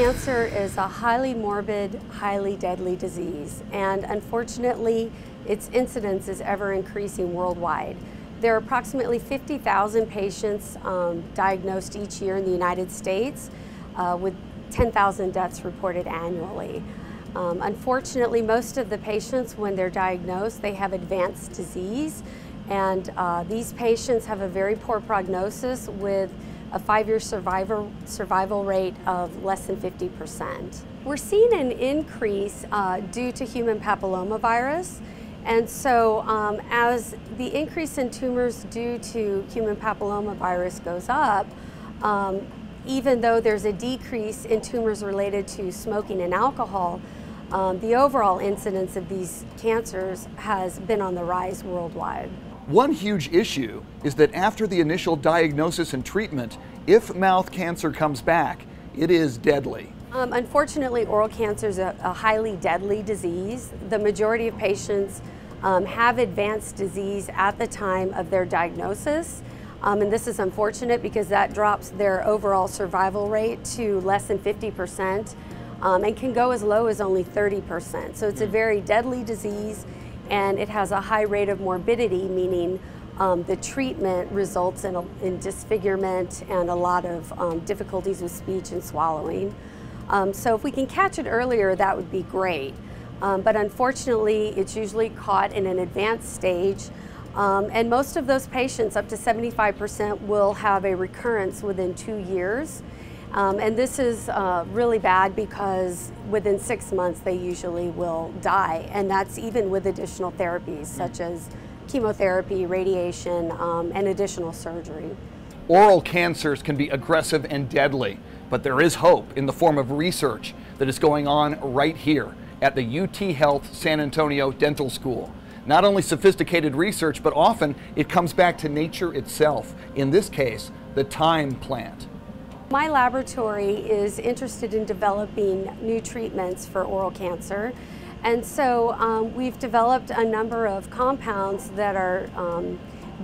cancer is a highly morbid, highly deadly disease, and unfortunately, its incidence is ever increasing worldwide. There are approximately 50,000 patients um, diagnosed each year in the United States, uh, with 10,000 deaths reported annually. Um, unfortunately, most of the patients, when they're diagnosed, they have advanced disease, and uh, these patients have a very poor prognosis with a five-year survival, survival rate of less than 50%. We're seeing an increase uh, due to human papillomavirus. And so um, as the increase in tumors due to human papillomavirus goes up, um, even though there's a decrease in tumors related to smoking and alcohol, um, the overall incidence of these cancers has been on the rise worldwide. One huge issue is that after the initial diagnosis and treatment, if mouth cancer comes back, it is deadly. Um, unfortunately, oral cancer is a, a, highly deadly disease. The majority of patients um, have advanced disease at the time of their diagnosis. Um, and this is unfortunate because that drops their overall survival rate to less than 50% um, and can go as low as only 30%. So it's a very deadly disease and it has a high rate of morbidity, meaning um, the treatment results in, a, in, disfigurement and a lot of um, difficulties with speech and swallowing. Um, so if we can catch it earlier, that would be great. Um, but unfortunately, it's usually caught in an advanced stage. Um, and most of those patients, up to 75%, will have a recurrence within two years. Um, and this is uh, really bad because within six months they usually will die, and that's even with additional therapies such as chemotherapy, radiation, um, and additional surgery. Oral cancers can be aggressive and deadly, but there is hope in the form of research that is going on right here at the UT Health San Antonio Dental School. Not only sophisticated research, but often it comes back to nature itself. In this case, the thyme plant. My laboratory is interested in developing new treatments for oral cancer. And so um, we've developed a number of compounds that are um,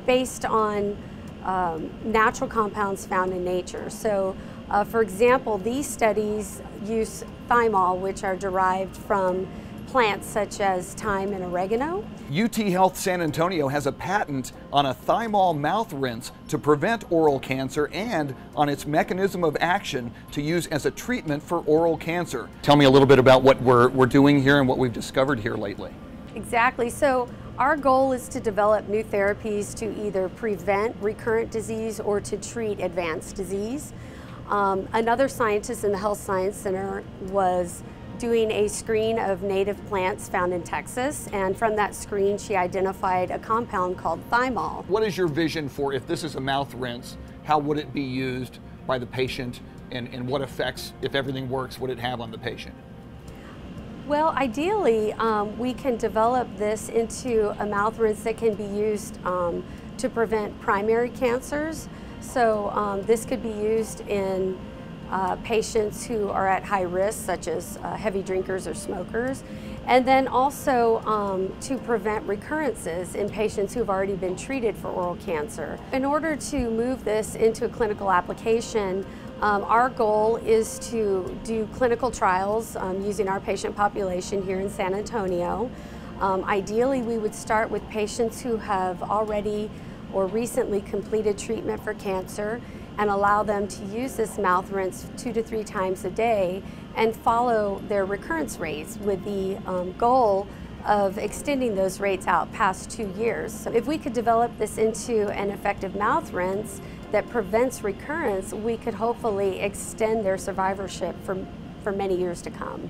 based on um, natural compounds found in nature. So uh, for example, these studies use thymol, which are derived from plants such as thyme and oregano. UT Health San Antonio has a patent on a thymol mouth rinse to prevent oral cancer and on its mechanism of action to use as a treatment for oral cancer. Tell me a little bit about what we're, we're doing here and what we've discovered here lately. Exactly. So our goal is to develop new therapies to either prevent recurrent disease or to treat advanced disease. Um, another scientist in the Health Science Center was doing a screen of native plants found in Texas, and from that screen she identified a compound called thymol. What is your vision for if this is a mouth rinse, how would it be used by the patient, and, and what effects, if everything works, would it have on the patient? Well, ideally, um, we can develop this into a mouth rinse that can be used um, to prevent primary cancers. So um, this could be used in uh, patients who are at high risk, such as uh, heavy drinkers or smokers, and then also um, to prevent recurrences in patients who have already been treated for oral cancer. In order to move this into a clinical application, um, our goal is to do clinical trials um, using our patient population here in San Antonio. Um, ideally, we would start with patients who have already or recently completed treatment for cancer and allow them to use this mouth rinse two to three times a day and follow their recurrence rates with the um, goal of extending those rates out past two years. So if we could develop this into an effective mouth rinse that prevents recurrence, we could hopefully extend their survivorship for, for many years to come.